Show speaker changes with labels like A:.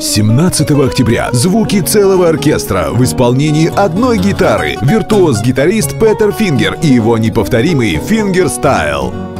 A: 17 октября звуки целого оркестра в исполнении одной гитары. Виртуоз-гитарист Петер Фингер и его неповторимый Фингер Стайл.